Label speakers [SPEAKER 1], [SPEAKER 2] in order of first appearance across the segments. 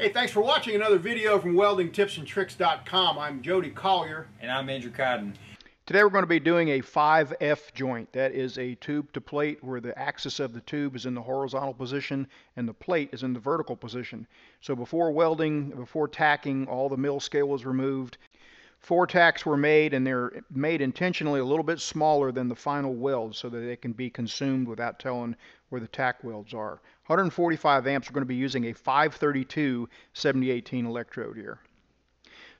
[SPEAKER 1] Hey, thanks for watching another video from WeldingTipsAndTricks.com. I'm Jody Collier.
[SPEAKER 2] And I'm Andrew Cardin.
[SPEAKER 1] Today we're going to be doing a 5F joint. That is a tube to plate where the axis of the tube is in the horizontal position and the plate is in the vertical position. So before welding, before tacking, all the mill scale was removed. Four tacks were made and they're made intentionally a little bit smaller than the final weld so that they can be consumed without telling where the tack welds are. 145 amps, we're going to be using a 532 7018 electrode here.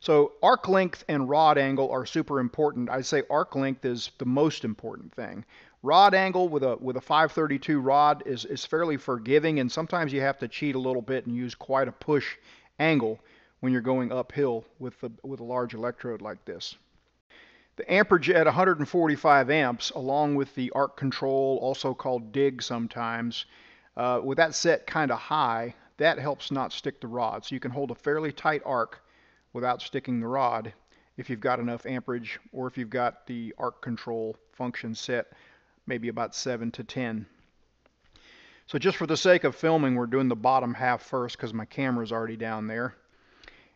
[SPEAKER 1] So arc length and rod angle are super important. I'd say arc length is the most important thing. Rod angle with a with a 532 rod is, is fairly forgiving and sometimes you have to cheat a little bit and use quite a push angle when you're going uphill with the, with a large electrode like this. The amperage at 145 amps along with the arc control, also called dig sometimes, uh, with that set kind of high, that helps not stick the rod. So you can hold a fairly tight arc without sticking the rod if you've got enough amperage or if you've got the arc control function set maybe about 7 to 10. So just for the sake of filming, we're doing the bottom half first because my camera's already down there.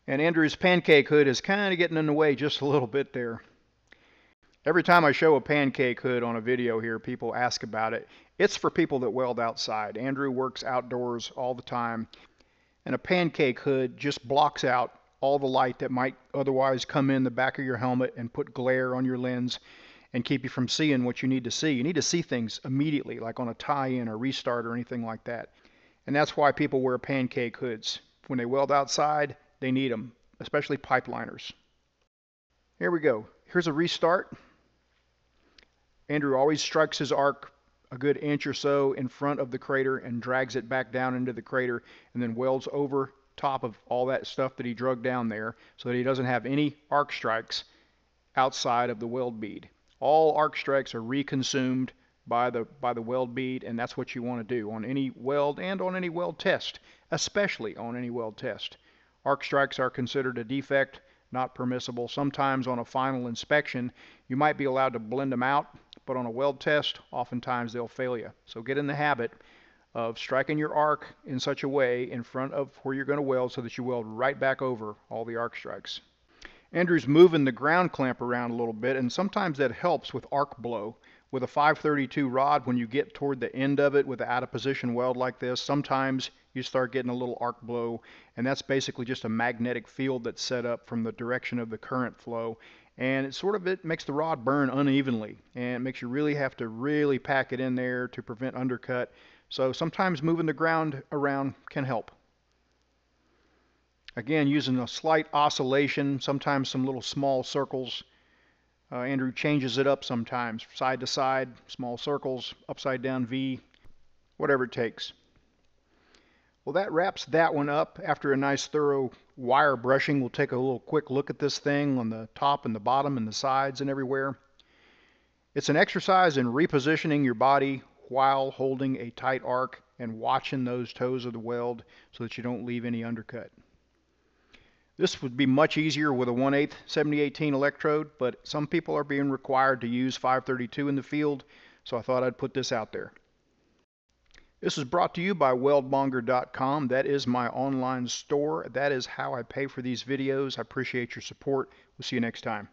[SPEAKER 1] And Andrew's pancake hood is kind of getting in the way just a little bit there. Every time I show a pancake hood on a video here, people ask about it. It's for people that weld outside. Andrew works outdoors all the time. And a pancake hood just blocks out all the light that might otherwise come in the back of your helmet and put glare on your lens and keep you from seeing what you need to see. You need to see things immediately, like on a tie-in or restart or anything like that. And that's why people wear pancake hoods. When they weld outside, they need them, especially pipeliners. Here we go. Here's a restart. Andrew always strikes his arc a good inch or so in front of the crater and drags it back down into the crater and then welds over top of all that stuff that he drug down there so that he doesn't have any arc strikes outside of the weld bead. All arc strikes are reconsumed by the by the weld bead and that's what you want to do on any weld and on any weld test, especially on any weld test. Arc strikes are considered a defect, not permissible. Sometimes on a final inspection, you might be allowed to blend them out, but on a weld test, oftentimes they'll fail you. So get in the habit of striking your arc in such a way in front of where you're going to weld so that you weld right back over all the arc strikes. Andrew's moving the ground clamp around a little bit and sometimes that helps with arc blow. With a 532 rod, when you get toward the end of it with an out of position weld like this, sometimes you start getting a little arc blow and that's basically just a magnetic field that's set up from the direction of the current flow and it sort of it makes the rod burn unevenly and it makes you really have to really pack it in there to prevent undercut so sometimes moving the ground around can help. Again, using a slight oscillation, sometimes some little small circles. Uh, Andrew changes it up sometimes, side to side, small circles, upside down V, whatever it takes. Well, that wraps that one up. After a nice thorough wire brushing, we'll take a little quick look at this thing on the top and the bottom and the sides and everywhere. It's an exercise in repositioning your body while holding a tight arc and watching those toes of the weld so that you don't leave any undercut. This would be much easier with a 1 8 7018 electrode, but some people are being required to use 532 in the field, so I thought I'd put this out there. This is brought to you by weldmonger.com. That is my online store. That is how I pay for these videos. I appreciate your support. We'll see you next time.